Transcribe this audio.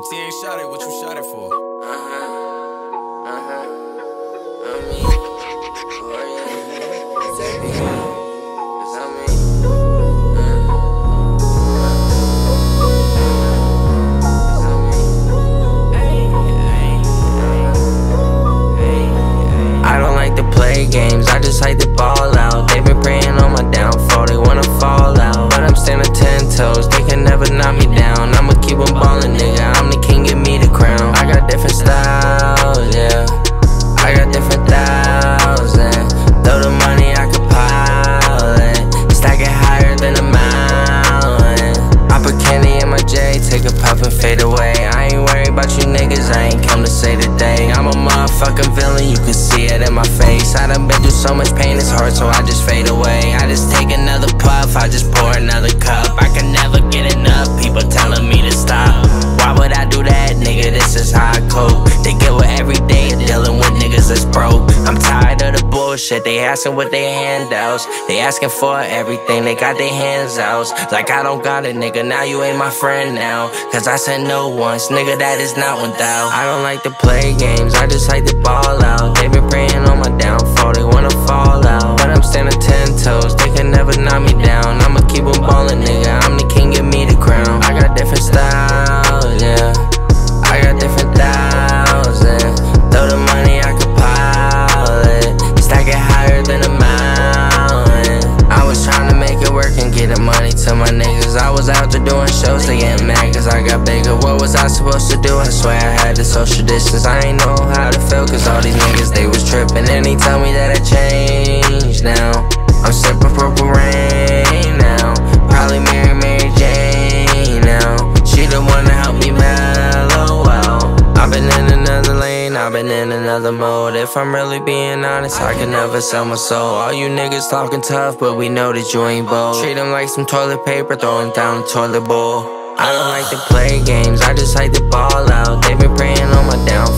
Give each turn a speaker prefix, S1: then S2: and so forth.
S1: If T ain't shot it, what you shot it for?
S2: Uh-huh. Say today. I'm a motherfucking villain, you can see it in my face. I done been through so much bullshit, they asking what they handouts. They asking for everything, they got their hands out. Like I don't got it, nigga, now you ain't my friend now. Cause I said no once, nigga, that is not one thou. I don't like to play games, I just get the money to my niggas. I was out there doing shows, they getting mad cause I got bigger. What was I supposed to do? I swear I had to social distance. I ain't know how to feel cause all these niggas they was tripping. And they tell me that I changed now. I'm sipping purple rain now. Probably marry Mary Jane now. She the one to help me mellow out. I've been in lane, I've been in another mode. If I'm really being honest, I can never sell my soul. All you niggas talking tough, but we know that you ain't bold. Treat them like some toilet paper, throw them down the toilet bowl. I don't like to play games, I just like to ball out. They've been praying on my downfall,